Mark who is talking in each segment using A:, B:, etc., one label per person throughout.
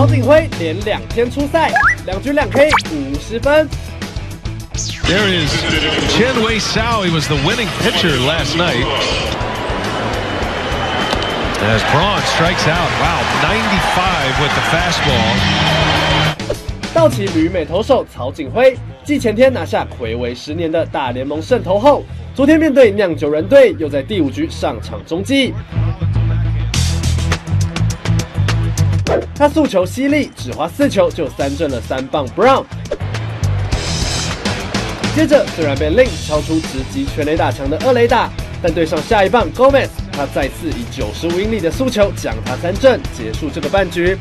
A: 曹景辉连两天出赛，两局两 K 五十分。
B: There is Chen Wei Sao. He was the winning pitcher last night. As Braun strikes out. Wow, 95 with the fastball.
A: 道奇旅美投手曹景辉，继前天拿下魁违十年的大联盟胜投后，昨天面对酿酒人队，又在第五局上场中继。他速球犀利，只花四球就三振了三棒 Brown。接着虽然被 Link 超出直击全垒打墙的二垒打，但对上下一棒 Gomez，他再次以九十五英里的速球将他三振，结束这个半局。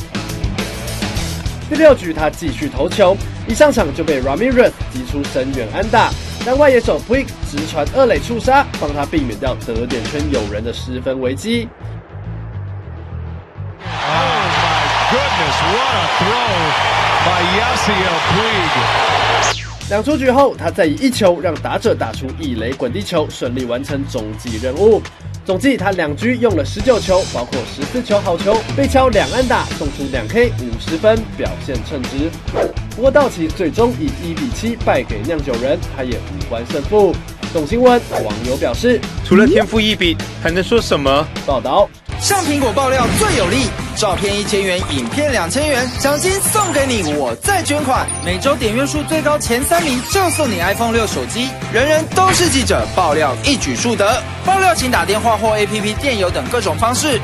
A: 第六局他继续投球，一上场就被 Ramirez 击出深远安打，但外野手 Puig 直传二垒触杀，帮他避免掉得点圈有人的失分危机。
B: Goodness, what a throw by Yasiel Puig.
A: 两出局后，他再以一球让打者打出一雷滚地球，顺利完成终极任务。总计他两局用了十九球，包括十四球好球，被敲两安打，送出两 K 五十分，表现称职。不过道奇最终以一比七败给酿酒人，他也无关胜负。董新闻网友表示，
C: 除了天赋异禀，还能说什么？
A: 报道。
D: 向苹果爆料最有利，照片一千元，影片两千元，奖金送给你，我再捐款。每周点阅数最高前三名就送你 iPhone 六手机，人人都是记者，爆料一举数得。爆料请打电话或 APP 电邮等各种方式。